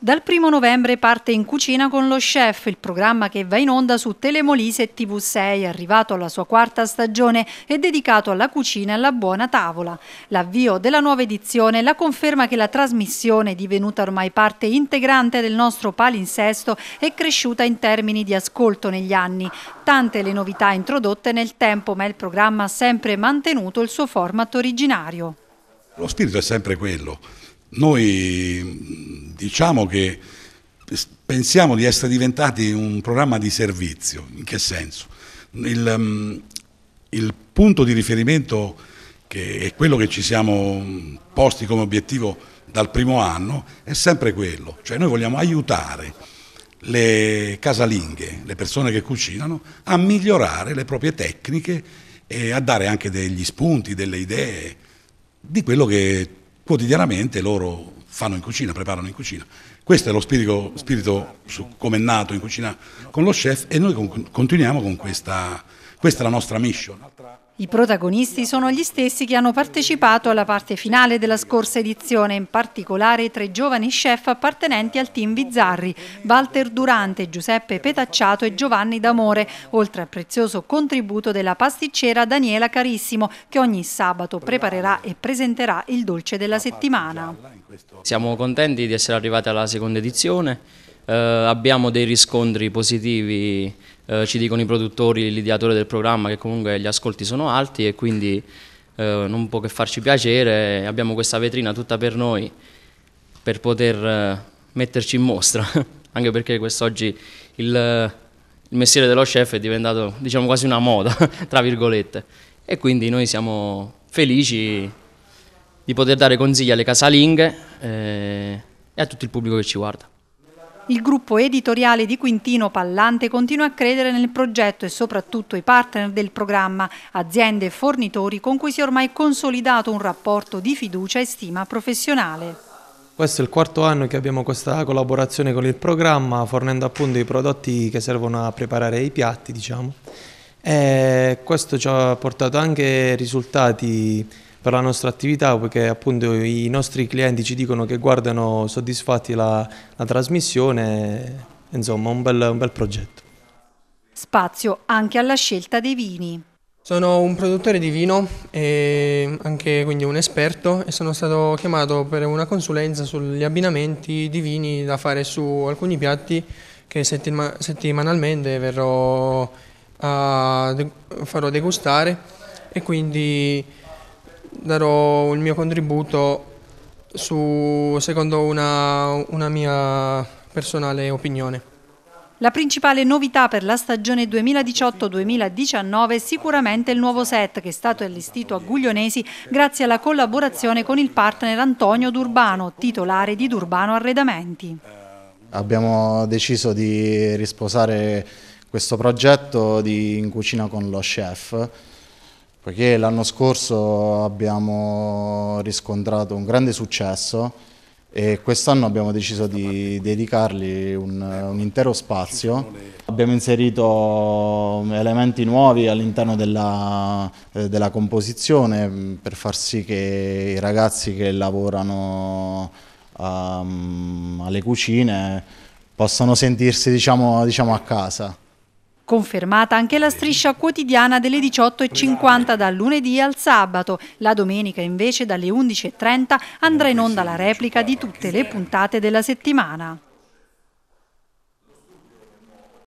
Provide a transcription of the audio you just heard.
Dal primo novembre parte in cucina con lo chef, il programma che va in onda su Telemolise e TV6, arrivato alla sua quarta stagione e dedicato alla cucina e alla buona tavola. L'avvio della nuova edizione la conferma che la trasmissione, divenuta ormai parte integrante del nostro palinsesto, è cresciuta in termini di ascolto negli anni. Tante le novità introdotte nel tempo, ma il programma ha sempre mantenuto il suo format originario. Lo spirito è sempre quello noi diciamo che pensiamo di essere diventati un programma di servizio, in che senso? Il, um, il punto di riferimento che è quello che ci siamo posti come obiettivo dal primo anno è sempre quello, cioè noi vogliamo aiutare le casalinghe, le persone che cucinano, a migliorare le proprie tecniche e a dare anche degli spunti, delle idee di quello che quotidianamente loro fanno in cucina, preparano in cucina. Questo è lo spirito, spirito come è nato in cucina con lo chef e noi continuiamo con questa, questa è la nostra mission. I protagonisti sono gli stessi che hanno partecipato alla parte finale della scorsa edizione, in particolare tre giovani chef appartenenti al team Bizzarri, Walter Durante, Giuseppe Petacciato e Giovanni D'Amore, oltre al prezioso contributo della pasticcera Daniela Carissimo, che ogni sabato preparerà e presenterà il dolce della settimana. Siamo contenti di essere arrivati alla seconda edizione, eh, abbiamo dei riscontri positivi eh, ci dicono i produttori, l'ideatore del programma che comunque gli ascolti sono alti e quindi eh, non può che farci piacere, abbiamo questa vetrina tutta per noi per poter eh, metterci in mostra, anche perché quest'oggi il, il mestiere dello chef è diventato diciamo quasi una moda, tra virgolette, e quindi noi siamo felici di poter dare consigli alle casalinghe eh, e a tutto il pubblico che ci guarda. Il gruppo editoriale di Quintino Pallante continua a credere nel progetto e soprattutto i partner del programma, aziende e fornitori con cui si è ormai consolidato un rapporto di fiducia e stima professionale. Questo è il quarto anno che abbiamo questa collaborazione con il programma, fornendo appunto i prodotti che servono a preparare i piatti, diciamo. E questo ci ha portato anche risultati per la nostra attività perché appunto i nostri clienti ci dicono che guardano soddisfatti la, la trasmissione, insomma un bel, un bel progetto. Spazio anche alla scelta dei vini. Sono un produttore di vino e anche quindi un esperto e sono stato chiamato per una consulenza sugli abbinamenti di vini da fare su alcuni piatti che settima settimanalmente verrò a farò degustare e quindi darò il mio contributo su, secondo una, una mia personale opinione. La principale novità per la stagione 2018-2019 è sicuramente il nuovo set che è stato allestito a Guglionesi grazie alla collaborazione con il partner Antonio Durbano, titolare di Durbano Arredamenti. Abbiamo deciso di risposare questo progetto di In cucina con lo chef Poiché l'anno scorso abbiamo riscontrato un grande successo e quest'anno abbiamo deciso di dedicargli un, un, intero spazio. Abbiamo inserito elementi nuovi all'interno della, eh, della, composizione per far sì che i ragazzi che lavorano um, alle cucine possano sentirsi diciamo, diciamo a casa. Confermata anche la striscia quotidiana delle 18.50 dal lunedì al sabato. La domenica invece dalle 11.30 andrà in onda la replica di tutte le puntate della settimana.